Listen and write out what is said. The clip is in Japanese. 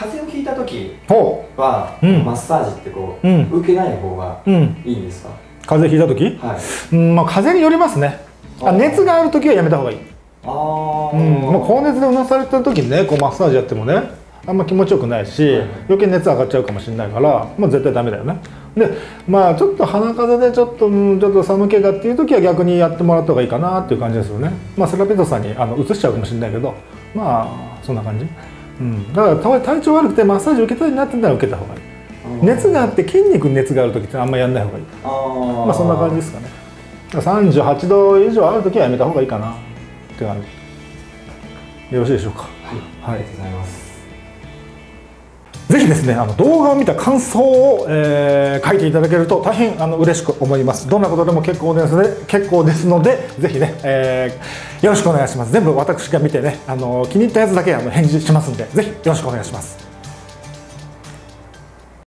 風邪をひいた時ほは、うん。マッサージってこう、うん。受けない方がいいんですか？風邪ひいた時？はい。うんまあ風邪によりますね。あ熱がある時はやめた方がいい。ああ、うん、もう高熱でうなされた時にねこうマッサージやってもねあんま気持ちよくないし、はい。余計熱上がっちゃうかもしれないから、まあ、絶対ダメだよね。でまあちょっと鼻風邪でちょっと、うん、ちょっと寒気がっていう時は逆にやってもらった方がいいかなっていう感じですよね。まあセラピストさんにあの移しちゃうかもしれないけどまあそんな感じ、うん、だからたまに体調悪くてマッサージ受けたいなってんなら受けた方がいい。熱があって筋肉に熱がある時ってあんまやんない方がいい。あー。まあそんな感じですかね。38度以上ある時はやめた方がいいかな。って感じよろしいでしょうか。はい、ありがとうございますぜひですねあの動画を見た感想を、えー書いていただけると大変あの嬉しく思います。どんなことでも結構です,、ね、結構ですのでぜひね、えーよろしくお願いします。全部私が見てねあの気に入ったやつだけあの返事しますんでぜひよろしくお願いします。